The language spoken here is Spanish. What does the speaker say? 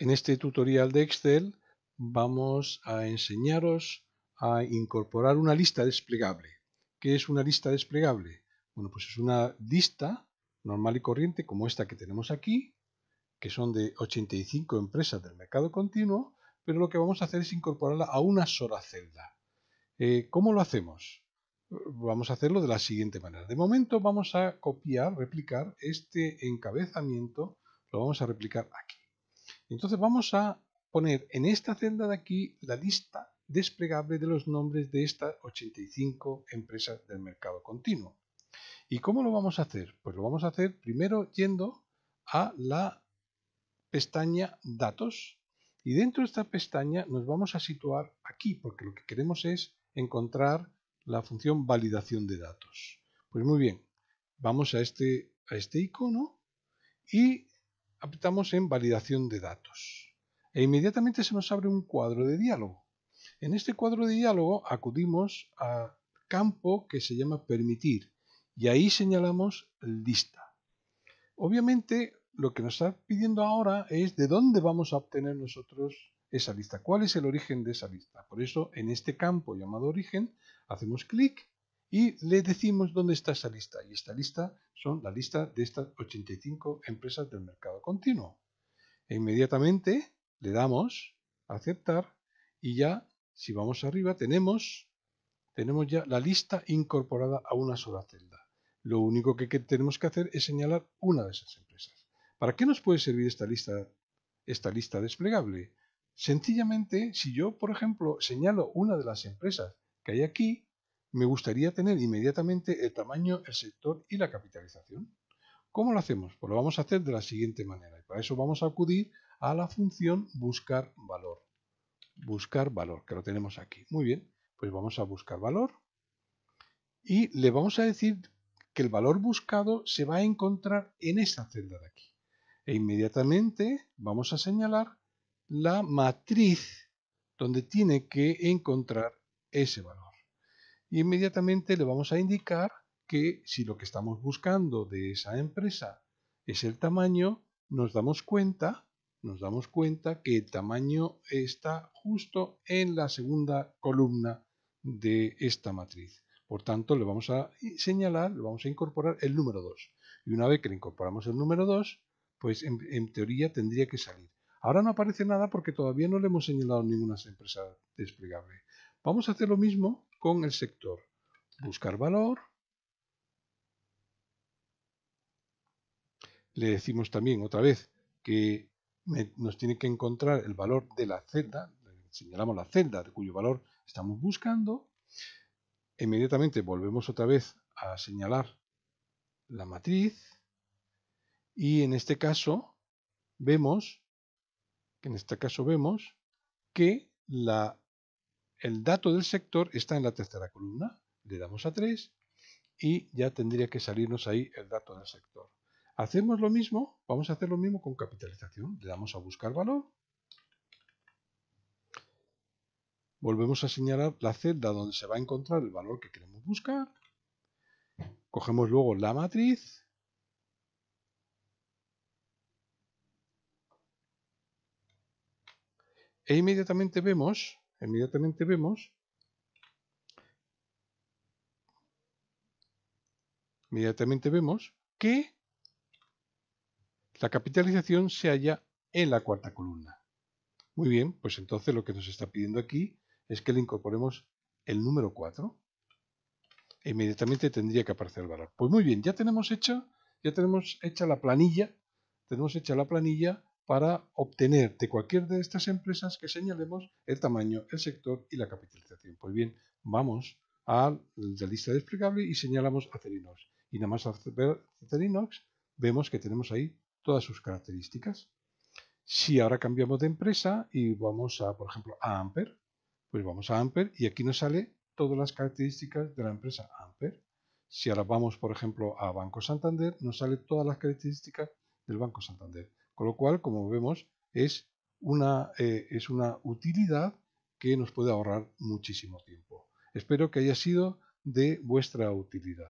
En este tutorial de Excel vamos a enseñaros a incorporar una lista desplegable. ¿Qué es una lista desplegable? Bueno, pues es una lista normal y corriente como esta que tenemos aquí, que son de 85 empresas del mercado continuo, pero lo que vamos a hacer es incorporarla a una sola celda. Eh, ¿Cómo lo hacemos? Vamos a hacerlo de la siguiente manera. De momento vamos a copiar, replicar este encabezamiento, lo vamos a replicar aquí. Entonces vamos a poner en esta celda de aquí la lista desplegable de los nombres de estas 85 empresas del mercado continuo. ¿Y cómo lo vamos a hacer? Pues lo vamos a hacer primero yendo a la pestaña Datos y dentro de esta pestaña nos vamos a situar aquí porque lo que queremos es encontrar la función validación de datos. Pues muy bien, vamos a este, a este icono y apretamos en validación de datos. E inmediatamente se nos abre un cuadro de diálogo. En este cuadro de diálogo acudimos a campo que se llama permitir y ahí señalamos lista. Obviamente lo que nos está pidiendo ahora es de dónde vamos a obtener nosotros esa lista, cuál es el origen de esa lista. Por eso en este campo llamado origen hacemos clic y le decimos dónde está esa lista. Y esta lista son la lista de estas 85 empresas del mercado continuo. E inmediatamente le damos a aceptar y ya, si vamos arriba, tenemos, tenemos ya la lista incorporada a una sola celda. Lo único que tenemos que hacer es señalar una de esas empresas. ¿Para qué nos puede servir esta lista, esta lista desplegable? Sencillamente, si yo, por ejemplo, señalo una de las empresas que hay aquí, me gustaría tener inmediatamente el tamaño, el sector y la capitalización. ¿Cómo lo hacemos? Pues lo vamos a hacer de la siguiente manera. Y para eso vamos a acudir a la función buscar valor. Buscar valor, que lo tenemos aquí. Muy bien, pues vamos a buscar valor. Y le vamos a decir que el valor buscado se va a encontrar en esta celda de aquí. E inmediatamente vamos a señalar la matriz donde tiene que encontrar ese valor inmediatamente le vamos a indicar que si lo que estamos buscando de esa empresa es el tamaño, nos damos cuenta, nos damos cuenta que el tamaño está justo en la segunda columna de esta matriz. Por tanto, le vamos a señalar, le vamos a incorporar el número 2. Y una vez que le incorporamos el número 2, pues en, en, teoría tendría que salir. Ahora no aparece nada porque todavía no le hemos señalado ninguna empresa desplegable. Vamos a hacer lo mismo con el sector. Buscar valor. Le decimos también otra vez que nos tiene que encontrar el valor de la celda. Señalamos la celda de cuyo valor estamos buscando. Inmediatamente volvemos otra vez a señalar la matriz. Y en este caso vemos, en este caso vemos que la el dato del sector está en la tercera columna. Le damos a 3 y ya tendría que salirnos ahí el dato del sector. Hacemos lo mismo, vamos a hacer lo mismo con capitalización. Le damos a buscar valor. Volvemos a señalar la celda donde se va a encontrar el valor que queremos buscar. Cogemos luego la matriz. E inmediatamente vemos inmediatamente vemos inmediatamente vemos que la capitalización se halla en la cuarta columna. Muy bien, pues entonces lo que nos está pidiendo aquí es que le incorporemos el número 4. E inmediatamente tendría que aparecer el valor. Pues muy bien, ya tenemos hecha, ya tenemos hecha la planilla, tenemos hecha la planilla para obtener de cualquier de estas empresas que señalemos el tamaño, el sector y la capitalización. Pues bien, vamos a la lista desplegable y señalamos Acerinox. Y nada más ver Acerinox, vemos que tenemos ahí todas sus características. Si ahora cambiamos de empresa y vamos a, por ejemplo, a Amper, pues vamos a Amper y aquí nos sale todas las características de la empresa Amper. Si ahora vamos, por ejemplo, a Banco Santander, nos sale todas las características del Banco Santander. Con lo cual, como vemos, es una, eh, es una utilidad que nos puede ahorrar muchísimo tiempo. Espero que haya sido de vuestra utilidad.